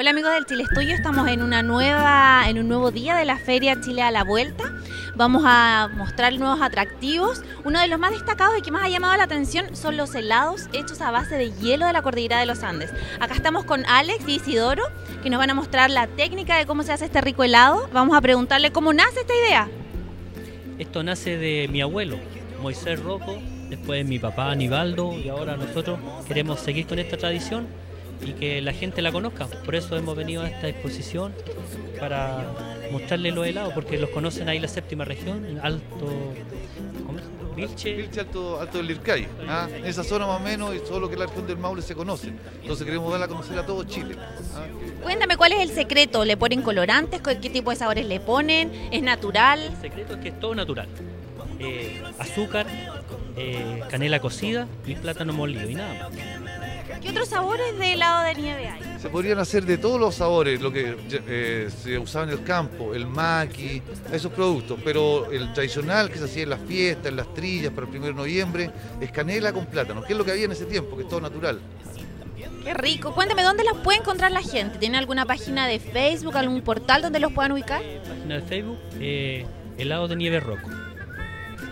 Hola amigos del Chile Estudio, estamos en una nueva, en un nuevo día de la Feria Chile a la Vuelta. Vamos a mostrar nuevos atractivos. Uno de los más destacados y que más ha llamado la atención son los helados hechos a base de hielo de la cordillera de los Andes. Acá estamos con Alex y Isidoro, que nos van a mostrar la técnica de cómo se hace este rico helado. Vamos a preguntarle cómo nace esta idea. Esto nace de mi abuelo, Moisés Rojo, después de mi papá Aníbaldo y ahora nosotros queremos seguir con esta tradición y que la gente la conozca. Por eso hemos venido a esta exposición para mostrarle los helados, porque los conocen ahí la séptima región, en Alto. ¿Cómo es? Vilche. Vilche Alto, Alto del Lircay. ¿ah? En esa zona más o menos y todo lo que es la región del Maule se conoce. Entonces queremos darla a conocer a todo Chile. ¿ah? Cuéntame cuál es el secreto. ¿Le ponen colorantes? ¿Qué tipo de sabores le ponen? ¿Es natural? El secreto es que es todo natural. Eh, azúcar, eh, canela cocida y plátano molido y nada más. ¿Qué otros sabores de helado de nieve hay? Se podrían hacer de todos los sabores, lo que eh, se usaba en el campo, el maqui, esos productos, pero el tradicional que se hacía en las fiestas, en las trillas para el 1 de noviembre, es canela con plátano, que es lo que había en ese tiempo, que es todo natural. Qué rico. Cuéntame, ¿dónde los puede encontrar la gente? ¿Tiene alguna página de Facebook, algún portal donde los puedan ubicar? Página de Facebook, eh, helado de nieve roco.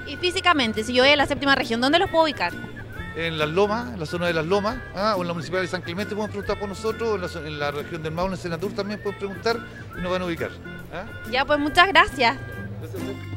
Y físicamente, si yo voy a la séptima región, ¿dónde los puedo ubicar? En las lomas, en la zona de las lomas, ¿ah? o en la municipalidad de San Clemente pueden preguntar por nosotros, en la, en la región del Maule, en Senatur también pueden preguntar y nos van a ubicar. ¿ah? Ya, pues muchas gracias. Gracias.